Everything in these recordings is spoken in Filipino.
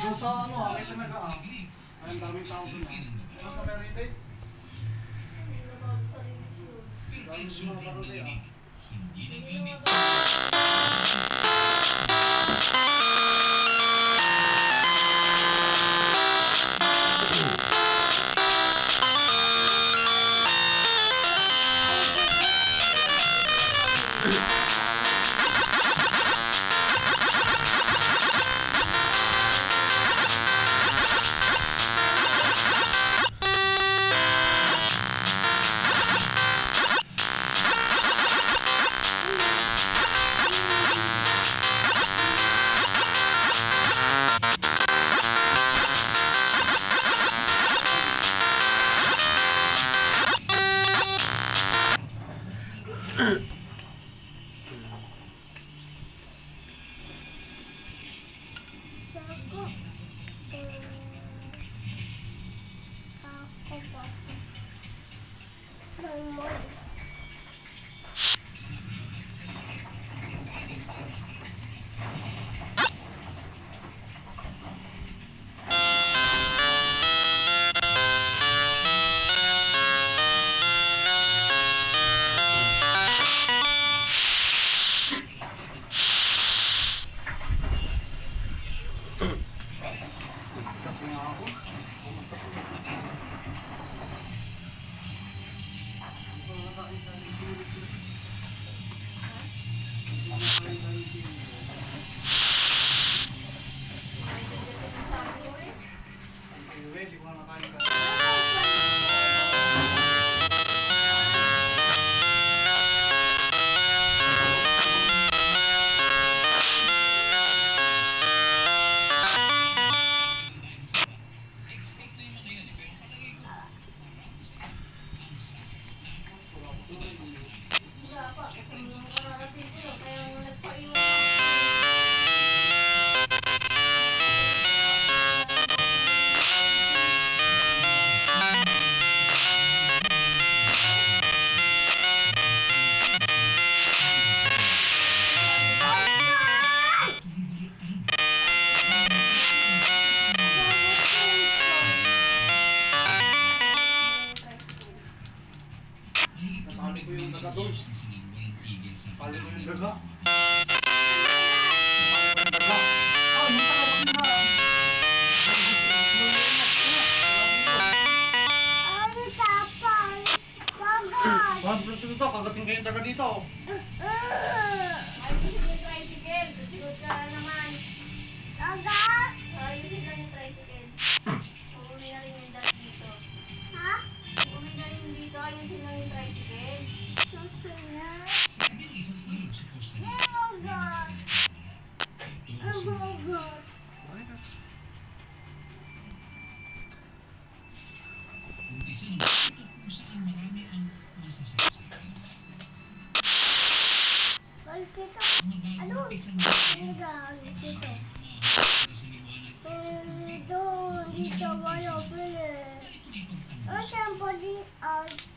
Doon sa ano, may talaga ah. Ang daming tao doon ah. Ano sa Mary Days? Dami sa mga karole ah. Kape daga. Daga. Ah, yung ko na. Wag mo dito, kagating kayong daga dito. Ayusin yung tricycle. Susunod ka na naman. Ayusin lang yung tricycle. Umi na rin yung dot dito. Umi na rin dito. Ayusin lang yung tricycle. Ano? Dito. Dito, dito, wala pala. Oh, somebody, uh, uh,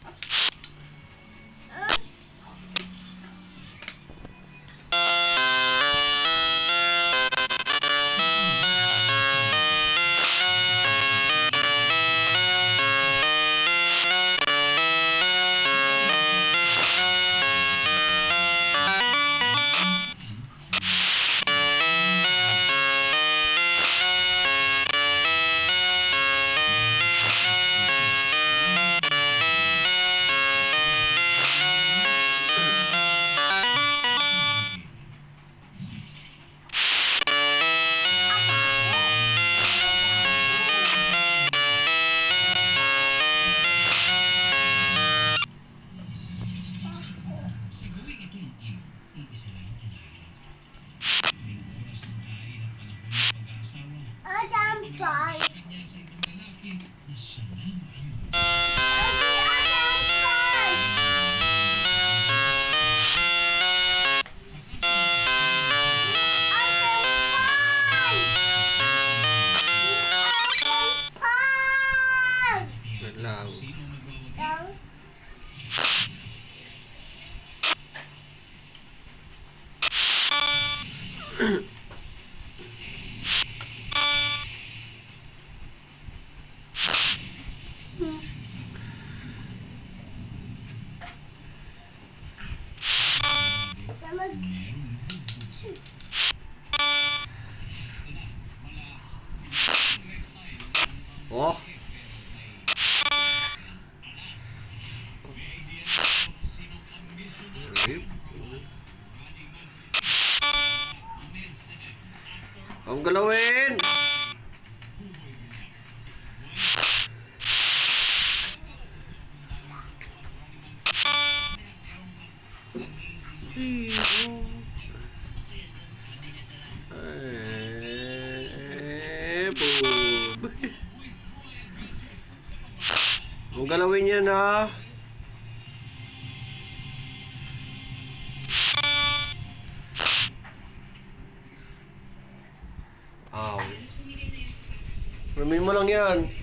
Ayun. Galawin! down.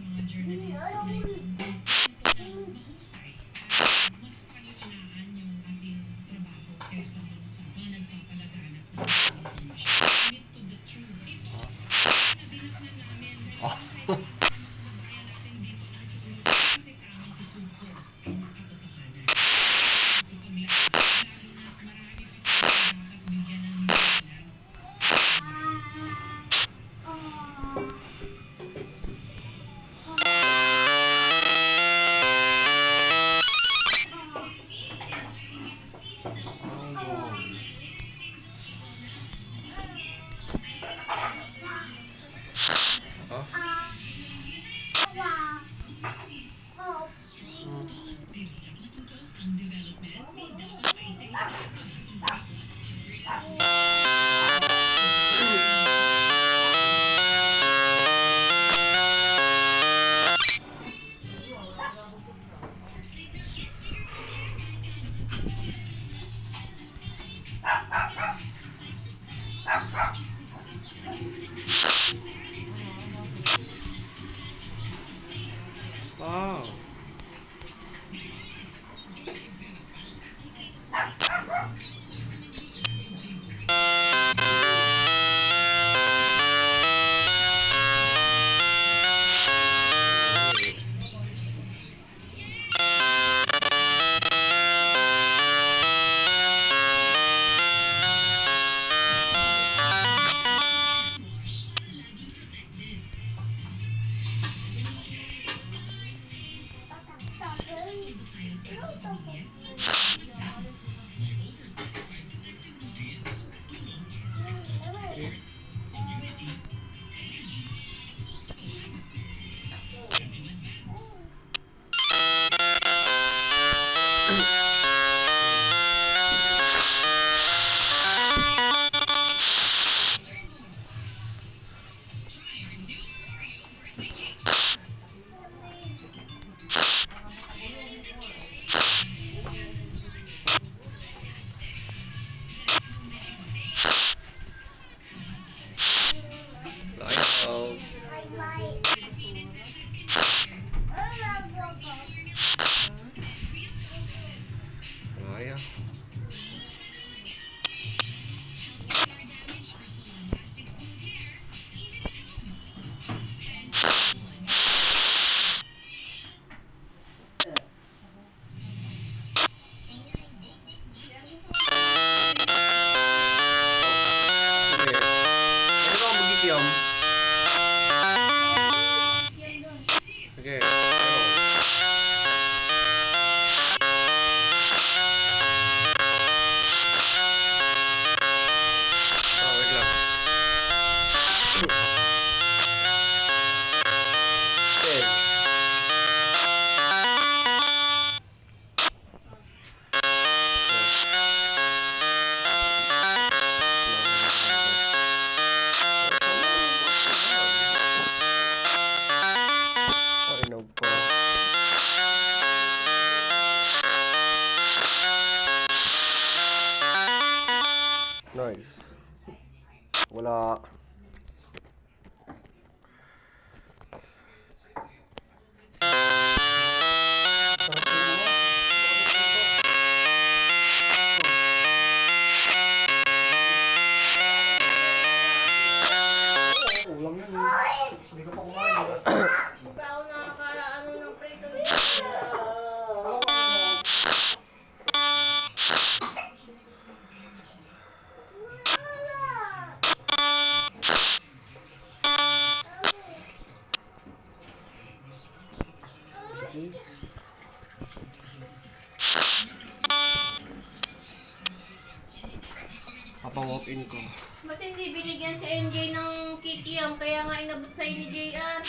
income. Ba't hindi binigyan si MJ ng kiki yan? Kaya nga inabot sa'yo ni JR.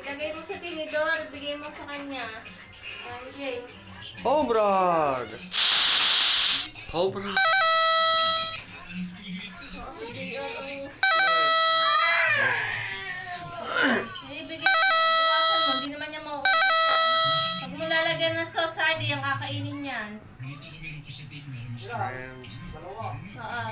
Ilagay mo sa tinidor, bigay mo sa kanya. MJ. Pobrad! Pobrad! pwede yung kakainin yan. Ano talaga positive na yung strength? Dalawa. Oo.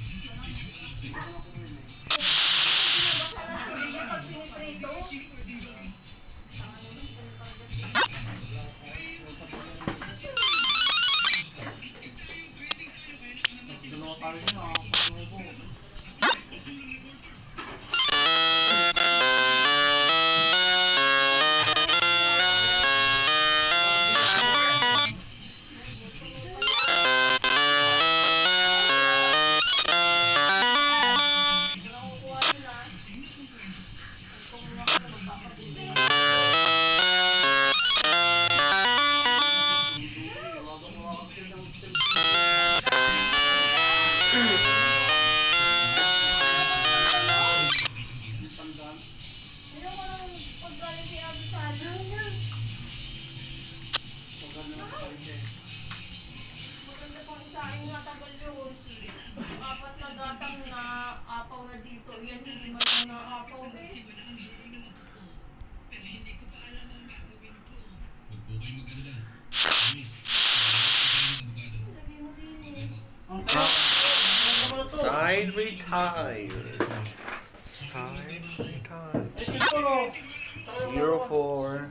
Saya ingin membahas 个，十个 Zero four.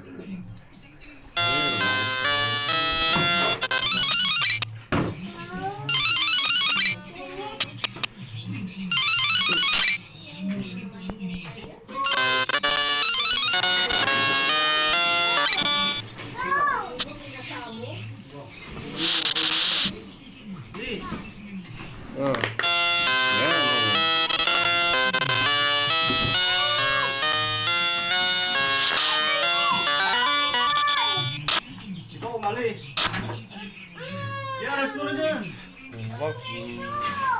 Amen.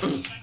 Mm-hmm.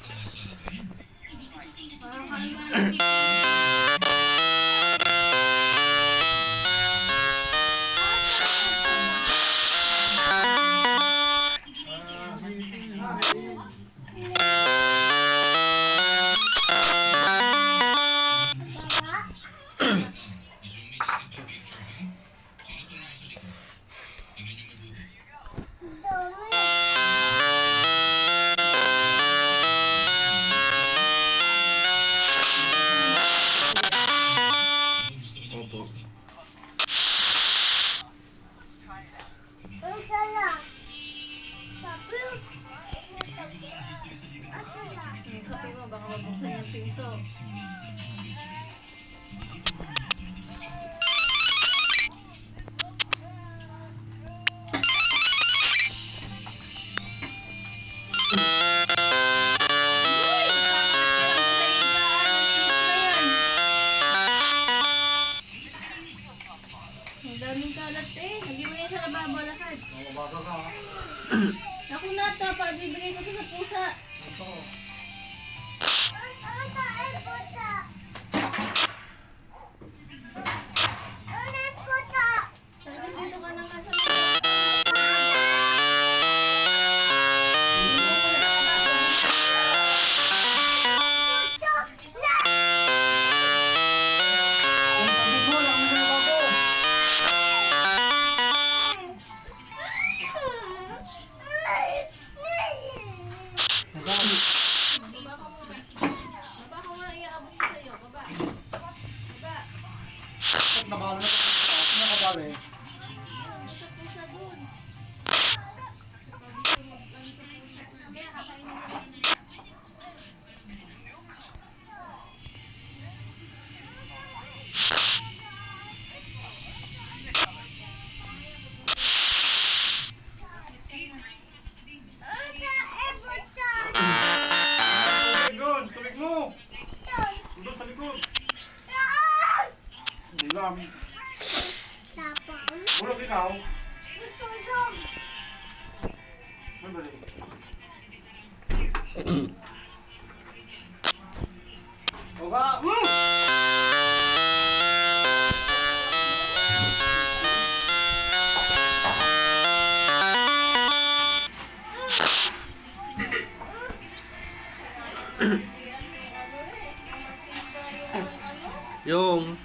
Yung.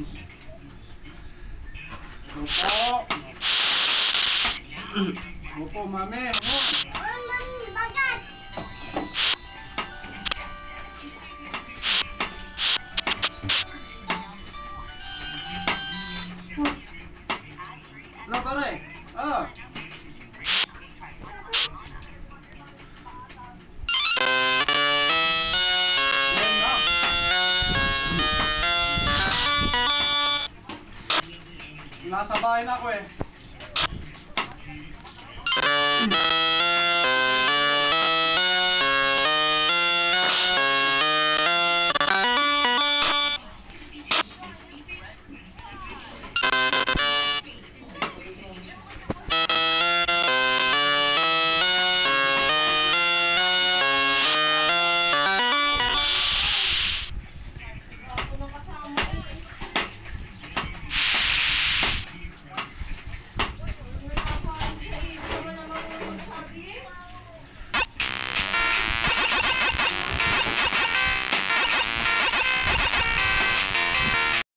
ここここ豆の